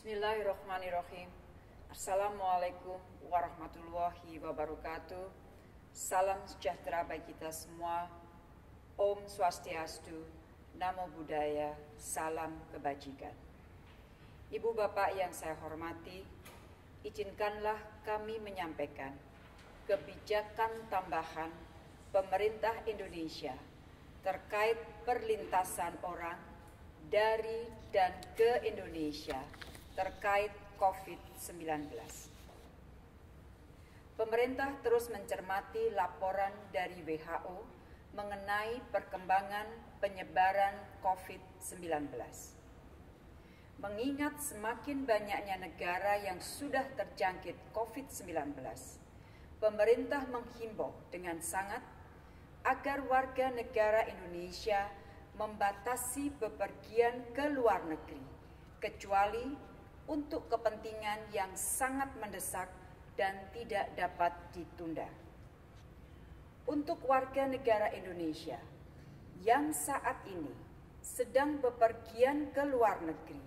Bismillahirrahmanirrahim. Assalamualaikum warahmatullahi wabarakatuh. Salam sejahtera bagi kita semua. Om Swastiastu, Namo Buddhaya, Salam Kebajikan. Ibu Bapak yang saya hormati, izinkanlah kami menyampaikan kebijakan tambahan pemerintah Indonesia terkait perlintasan orang dari dan ke Indonesia terkait COVID-19. Pemerintah terus mencermati laporan dari WHO mengenai perkembangan penyebaran COVID-19. Mengingat semakin banyaknya negara yang sudah terjangkit COVID-19, pemerintah menghimbau dengan sangat agar warga negara Indonesia membatasi bepergian ke luar negeri, kecuali untuk kepentingan yang sangat mendesak dan tidak dapat ditunda. Untuk warga negara Indonesia yang saat ini sedang bepergian ke luar negeri,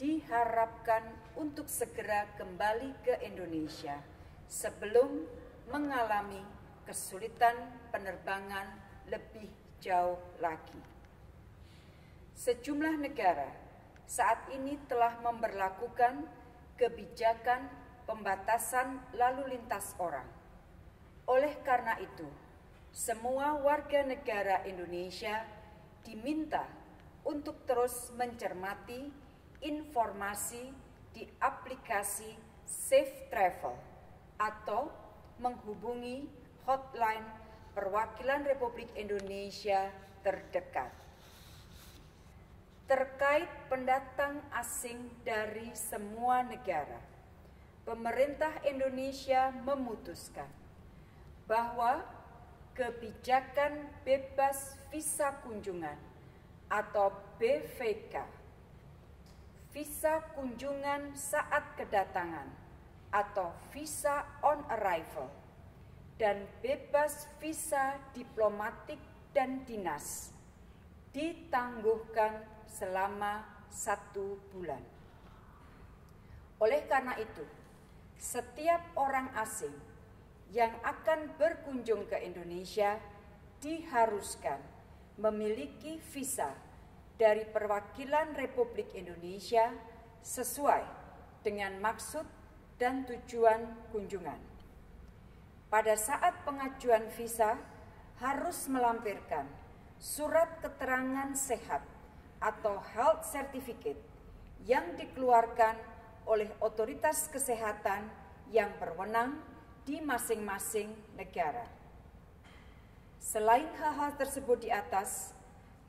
diharapkan untuk segera kembali ke Indonesia sebelum mengalami kesulitan penerbangan lebih jauh lagi. Sejumlah negara saat ini telah memperlakukan kebijakan pembatasan lalu lintas orang. Oleh karena itu, semua warga negara Indonesia diminta untuk terus mencermati informasi di aplikasi Safe Travel atau menghubungi hotline perwakilan Republik Indonesia terdekat. Terkait pendatang asing dari semua negara, pemerintah Indonesia memutuskan bahwa kebijakan bebas visa kunjungan atau BVK, visa kunjungan saat kedatangan atau visa on arrival, dan bebas visa diplomatik dan dinas ditangguhkan selama satu bulan. Oleh karena itu, setiap orang asing yang akan berkunjung ke Indonesia diharuskan memiliki visa dari perwakilan Republik Indonesia sesuai dengan maksud dan tujuan kunjungan. Pada saat pengajuan visa harus melampirkan surat keterangan sehat atau health certificate yang dikeluarkan oleh otoritas kesehatan yang berwenang di masing-masing negara. Selain hal-hal tersebut di atas,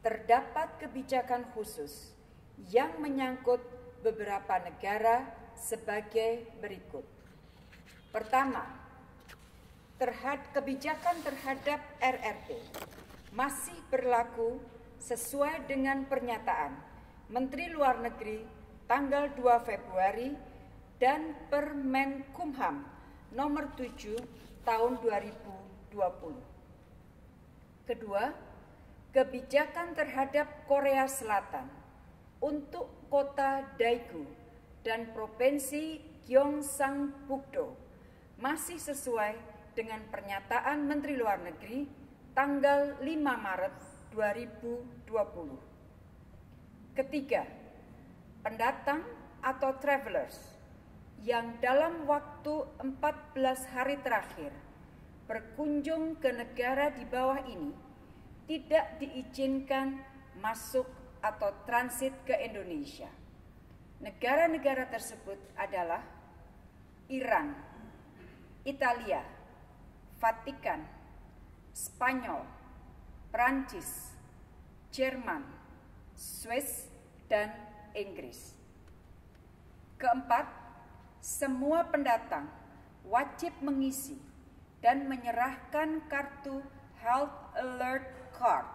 terdapat kebijakan khusus yang menyangkut beberapa negara sebagai berikut. Pertama, terhad kebijakan terhadap RRT masih berlaku sesuai dengan pernyataan Menteri Luar Negeri tanggal 2 Februari dan Permenkumham nomor 7 tahun 2020. Kedua, kebijakan terhadap Korea Selatan untuk kota Daegu dan provinsi Gyeongsangbuk-do masih sesuai dengan pernyataan Menteri Luar Negeri tanggal 5 Maret 2020. Ketiga, pendatang atau travelers yang dalam waktu 14 hari terakhir berkunjung ke negara di bawah ini tidak diizinkan masuk atau transit ke Indonesia. Negara-negara tersebut adalah Iran, Italia, Vatikan, Spanyol, Prancis, Jerman, Swiss, dan Inggris. Keempat, semua pendatang wajib mengisi dan menyerahkan kartu Health Alert Card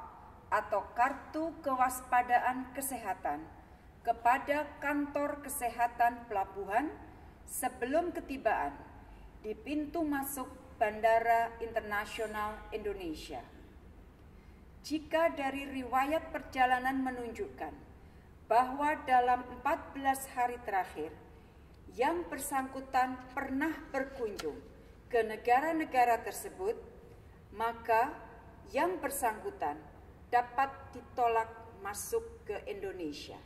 atau kartu kewaspadaan kesehatan kepada kantor kesehatan pelabuhan sebelum ketibaan di pintu masuk Bandara Internasional Indonesia. Jika dari riwayat perjalanan menunjukkan bahwa dalam 14 hari terakhir yang bersangkutan pernah berkunjung ke negara-negara tersebut, maka yang bersangkutan dapat ditolak masuk ke Indonesia.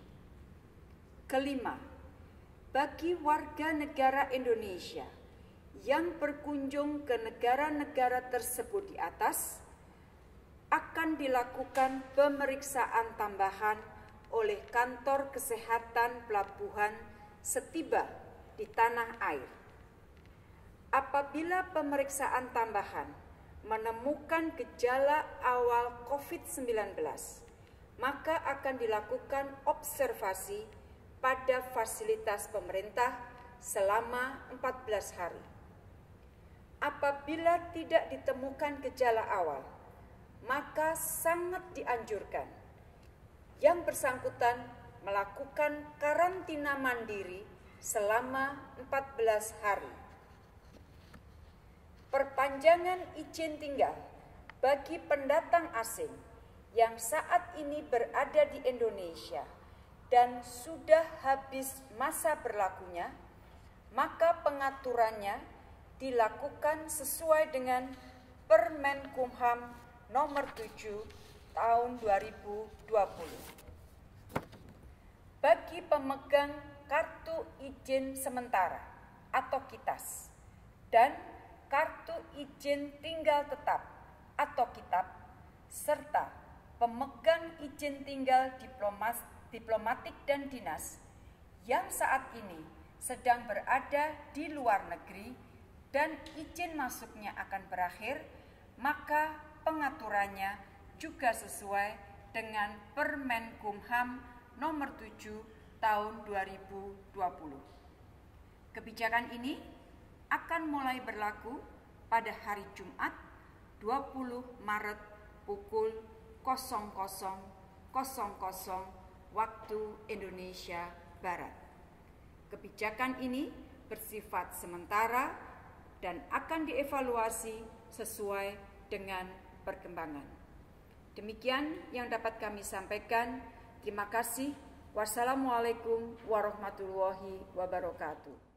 Kelima, bagi warga negara Indonesia yang berkunjung ke negara-negara tersebut di atas, dilakukan pemeriksaan tambahan oleh kantor kesehatan pelabuhan setiba di tanah air. Apabila pemeriksaan tambahan menemukan gejala awal COVID-19, maka akan dilakukan observasi pada fasilitas pemerintah selama 14 hari. Apabila tidak ditemukan gejala awal, maka sangat dianjurkan yang bersangkutan melakukan karantina mandiri selama 14 hari. Perpanjangan izin tinggal bagi pendatang asing yang saat ini berada di Indonesia dan sudah habis masa berlakunya, maka pengaturannya dilakukan sesuai dengan Permenkumham nomor 7 tahun 2020. Bagi pemegang kartu izin sementara atau KITAS dan kartu izin tinggal tetap atau kitab serta pemegang izin tinggal diplomas, diplomatik dan dinas yang saat ini sedang berada di luar negeri dan izin masuknya akan berakhir, maka pengaturannya juga sesuai dengan Permenkumham nomor 7 tahun 2020. Kebijakan ini akan mulai berlaku pada hari Jumat 20 Maret pukul 00.00 waktu Indonesia Barat. Kebijakan ini bersifat sementara dan akan dievaluasi sesuai dengan perkembangan. Demikian yang dapat kami sampaikan. Terima kasih. Wassalamualaikum warahmatullahi wabarakatuh.